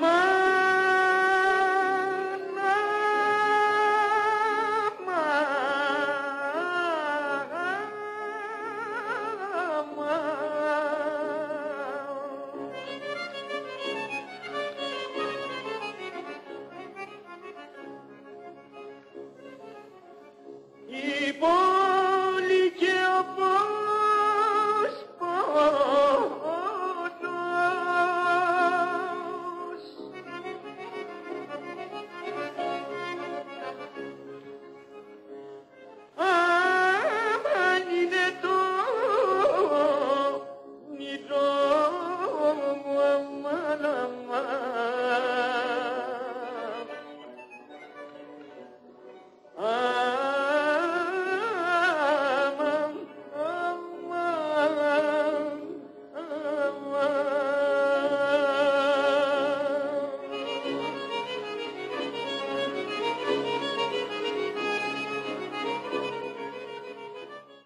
Mom!